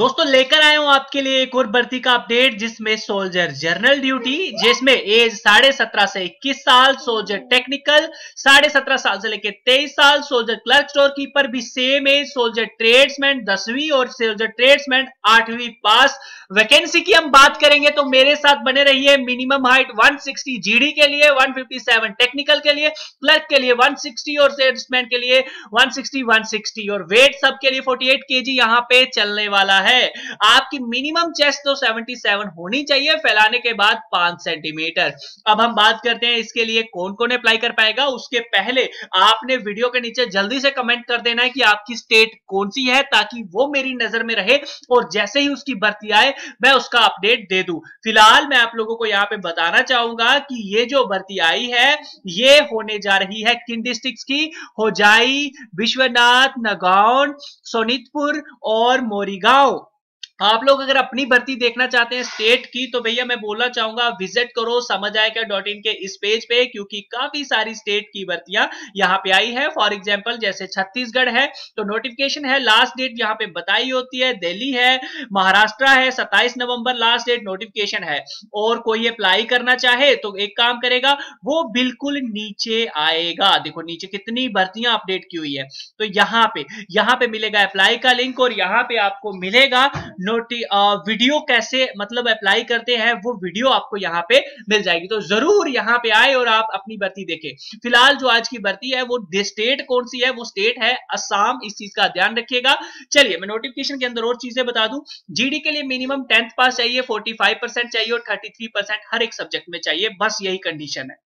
दोस्तों, लेकर आया हूँ आपके लिए एक और भर्ती का अपडेट जिसमें सोल्जर जनरल ड्यूटी जिसमें एज साढ़े सत्रह से इक्कीस साल सोल्जर टेक्निकल साढ़े सत्रह साल से लेकर तेईस साल सोल्जर क्लर्क स्टोर कीपर भी सेम एज सोल्जर ट्रेड्समैन दसवीं और सोल्जर ट्रेड्समैन आठवीं पास वैकेंसी की हम बात करेंगे तो मेरे साथ बने रहिए मिनिमम हाइट 160 जीडी के लिए 157 टेक्निकल के लिए क्लर्क के लिए 160 और सेल्समैन के लिए 160 160 और वेट सबके लिए 48 केजी यहाँ पे चलने वाला है। आपकी मिनिमम चेस्ट तो 77 होनी चाहिए, फैलाने के बाद 5 सेंटीमीटर अब हम बात करते हैं इसके लिए कौन कौन अप्लाई कर पाएगा। उसके पहले आपने वीडियो के नीचे जल्दी से कमेंट कर देना है कि आपकी स्टेट कौन सी है, ताकि वो मेरी नज़र में रहे और जैसे ही उसकी भर्ती आए, मैं उसका अपडेट दे दू। फ़िलहाल मैं आप लोगों को यहाँ पे बताना चाहूँगा कि ये जो भर्ती आई है, ये होने जा रही है किन डिस्ट्रिक्ट की? होजाई विश्वनाथ नगौन सोनितपुर और मोरीगांव। आप लोग अगर अपनी भर्ती देखना चाहते हैं स्टेट की तो भैया मैं बोलना चाहूँगा विज़िट करो समझ आएगा डॉट इन के इस पेज पे, क्योंकि काफ़ी सारी स्टेट की भर्तियाँ यहाँ पे आई है। फॉर एग्जांपल जैसे छत्तीसगढ़ है तो नोटिफिकेशन है लास्ट डेट यहाँ पे बताई होती है, दिल्ली है, महाराष्ट्र है, सत्ताईस नवंबर लास्ट डेट नोटिफिकेशन है। और कोई अप्लाई करना चाहे तो एक काम करेगा, वो बिल्कुल नीचे आएगा। देखो, नीचे कितनी भर्तियाँ अपडेट की हुई है। तो यहाँ पे यहाँ पे मिलेगा अप्लाई का लिंक और यहाँ पे आपको मिलेगा नोटी वीडियो कैसे मतलब अप्लाई करते हैं, वो वीडियो आपको यहाँ पे मिल जाएगी। तो ज़रूर यहाँ पे आए और आप अपनी भर्ती देखें। फ़िलहाल जो आज की भर्ती है, वो स्टेट कौन सी है? वो स्टेट है असम इस चीज़ का ध्यान रखिएगा। चलिए, मैं नोटिफिकेशन के अंदर और चीज़ें बता दूँ। जीडी के लिए मिनिमम टेंथ पास चाहिए 45 परसेंट चाहिए और 33 परसेंट हर एक सब्जेक्ट में चाहिए। बस यही कंडीशन है।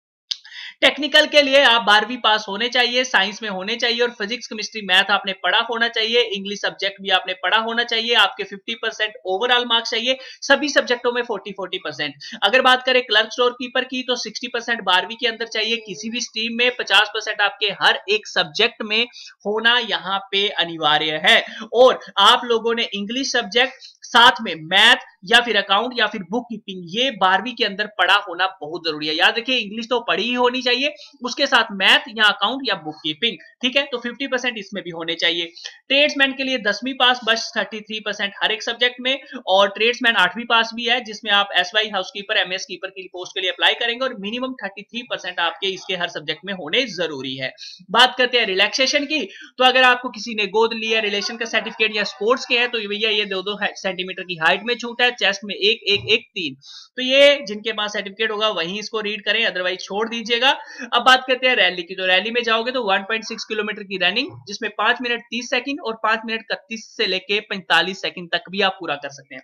टेक्निकल के लिए आप बारहवीं पास होने चाहिए साइंस में होने चाहिए और फिजिक्स केमिस्ट्री मैथ आपने पढ़ा होना चाहिए इंग्लिश सब्जेक्ट भी आपने पढ़ा होना चाहिए, आपके 50 परसेंट ओवरऑल मार्क्स चाहिए, सभी सब्जेक्टों में 40 40 परसेंट अगर बात करें क्लर्क स्टोर कीपर की तो 60 परसेंट बारहवीं के अंदर चाहिए, किसी भी स्ट्रीम में 50 परसेंट आपके हर एक सब्जेक्ट में होना यहाँ पे अनिवार्य है। और आप लोगों ने इंग्लिश सब्जेक्ट साथ में मैथ या फिर अकाउंट या फिर बुक कीपिंग ये बारहवीं के अंदर पढ़ा होना बहुत ज़रूरी है। याद रखिए इंग्लिश तो पढ़ी ही होनी चाहिए। उसके साथ मैथ या अकाउंट या बुक कीपिंग ठीक है? तो 50 परसेंट इसमें भी होने चाहिए। ट्रेड्समैन के लिए दसवीं पास बस 33 परसेंट हर एक सब्जेक्ट में, और ट्रेड्समैन आठवीं पास भी है, जिसमें आप S Y house keeper M S keeper की पोस्ट के लिए अप्लाई करेंगे, और मिनिमम थर्टी थ्री परसेंट आपके इसके हर सब्जेक्ट में होने ज़रूरी है। बात करते हैं रिलैक्सेशन की तो अगर आपको किसी ने गोद लिया रिलेशन का सर्टिफिकेट या स्पोर्ट्स के हैं तो भैया ये दो दो सेंटीमीटर की हाइट में छूट है चेस्ट में एक एक एक, तीन। तो ये जिनके पास सर्टिफिकेट होगा, वहीं इसको रीड करें अदरवाइज़ छोड़ दीजिएगा। अब बात करते हैं रैली की। तो रैली में जाओगे तो 1.6 किलोमीटर की रनिंग जिसमें पाँच मिनट तीस सेकंड और पाँच मिनट इकतीस से लेके पैंतालीस सेकंड तक भी आप पूरा कर सकते हैं।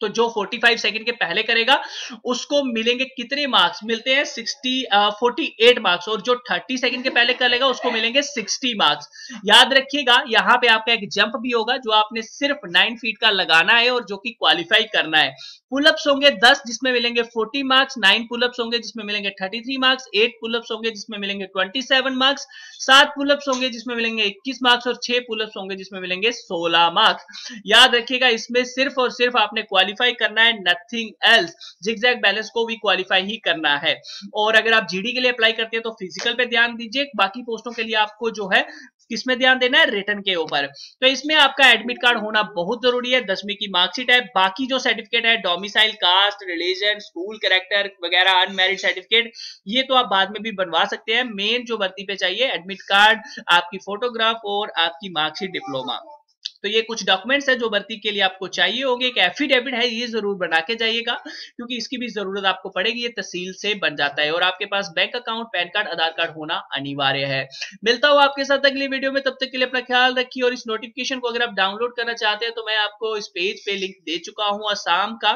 तो जो 45 सेकंड के पहले करेगा, उसको मिलेंगे कितने मार्क्स मिलते हैं 60 48 मार्क्स और जो 30 सेकंड के पहले करेगा उसको मिलेंगे 60 मार्क्स याद रखिएगा, यहाँ पे आपका एक जंप भी होगा, जो आपने सिर्फ़ 9 फीट का लगाना है और जो कि क्वालिफाई करना है. पुलअप्स होंगे 10 जिसमें मिलेंगे 40 मार्क्स 9 पुलअप्स होंगे, जिसमें मिलेंगे 33 मार्क्स 8 पुलअप्स होंगे, जिसमें मिलेंगे 27 मार्क्स 7 पुलअप्स होंगे, जिसमें मिलेंगे 21 मार्क्स और 6 पुलअप्स होंगे, जिसमें मिलेंगे 16 मार्क्स याद रखिएगा, इसमें सिर्फ़ और सिर्फ़ आपने क्वालिफाई करना है नथिंग एल्स जिग्जैग बैलेंस को भी क्वालिफाई ही करना है. और अगर आप जीडी के लिए अप्लाई करते हैं तो फ़िज़िकल पे ध्यान दीजिए. बाकी पोस्टों के लिए आपको जो है, किसमें ध्यान देना है? रिटर्न के ऊपर. तो इसमें आपका एडमिट कार्ड होना बहुत ज़रूरी है. दसवीं की मार्कशीट है. बाकी जो सर्टिफिकेट है domicile caste religion school character वगैरह अनमेरिड सर्टिफिकेट ये तो आप बाद में भी बनवा सकते हैं. मेन जो भर्ती पे चाहिए एडमिट कार्ड आपकी फोटोग्राफ और आपकी मार्कशीट डिप्लोमा तो ये कुछ डॉक्यूमेंट्स है जो भर्ती के लिए आपको चाहिए होंगे। एक एफिडेविट है, ये ज़रूर बना के जाइएगा, क्योंकि इसकी भी ज़रूरत आपको पड़ेगी, ये तहसील से बन जाता है। और आपके पास bank account PAN card Aadhaar card होना अनिवार्य है। मिलता हूँ आपके साथ अगली वीडियो में। तब तक के लिए अपना ख्याल रखिए और इस नोटिफिकेशन को अगर आप डाउनलोड करना चाहते हैं तो मैं आपको इस पेज पे लिंक दे चुका हूँ आसाम का।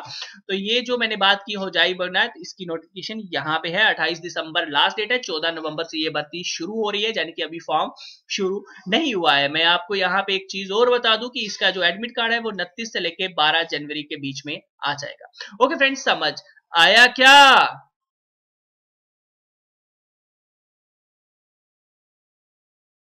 तो ये जो मैंने बात की हो, जाई बनात इसकी नोटिफिकेशन यहाँ पे है। अट्ठाईस दिसंबर लास्ट डेट है, चौदह नवंबर से ये भर्ती शुरू हो रही है, यानी कि अभी फॉर्म शुरू नहीं हुआ है। मैं आपको यहाँ पे एक चीज़ और बता दूँ कि इसका जो एडमिट कार्ड है वो उनतीस से लेके 12 जनवरी के बीच में आ जाएगा। ओके फ्रेंड्स समझ आया क्या?